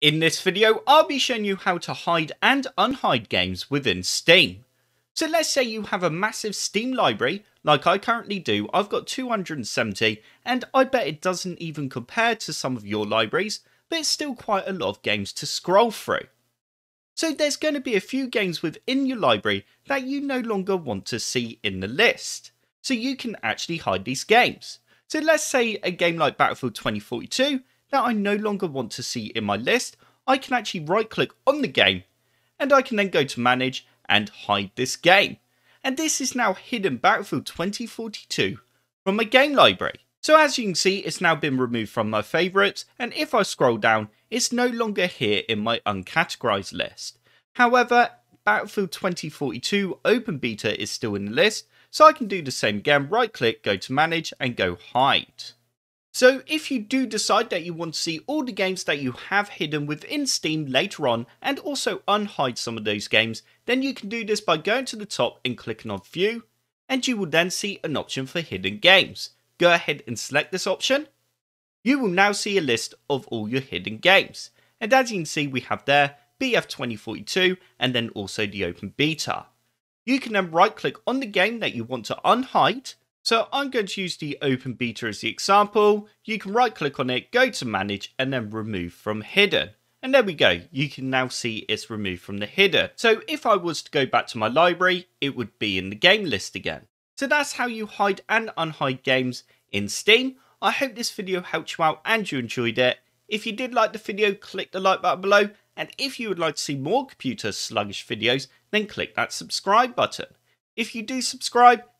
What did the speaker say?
In this video, I'll be showing you how to hide and unhide games within Steam. So let's say you have a massive Steam library, like I currently do, I've got 270, and I bet it doesn't even compare to some of your libraries, but it's still quite a lot of games to scroll through. So there's going to be a few games within your library that you no longer want to see in the list. So you can actually hide these games. So let's say a game like Battlefield 2042 that I no longer want to see in my list, I can actually right click on the game and I can then go to manage and hide this game. And this is now hidden Battlefield 2042 from my game library. So as you can see, it's now been removed from my favourites, and if I scroll down, it's no longer here in my uncategorized list. However, Battlefield 2042 Open Beta is still in the list, so I can do the same again, right click, go to manage, and go hide. So if you do decide that you want to see all the games that you have hidden within Steam later on and also unhide some of those games, then you can do this by going to the top and clicking on view and you will then see an option for hidden games. Go ahead and select this option. You will now see a list of all your hidden games. And as you can see we have there BF 2042 and then also the open beta. You can then right click on the game that you want to unhide so I'm going to use the open beta as the example. You can right click on it, go to manage and then remove from hidden. And there we go, you can now see it's removed from the hidden. So if I was to go back to my library, it would be in the game list again. So that's how you hide and unhide games in Steam. I hope this video helped you out and you enjoyed it. If you did like the video, click the like button below. And if you would like to see more computer sluggish videos, then click that subscribe button. If you do subscribe,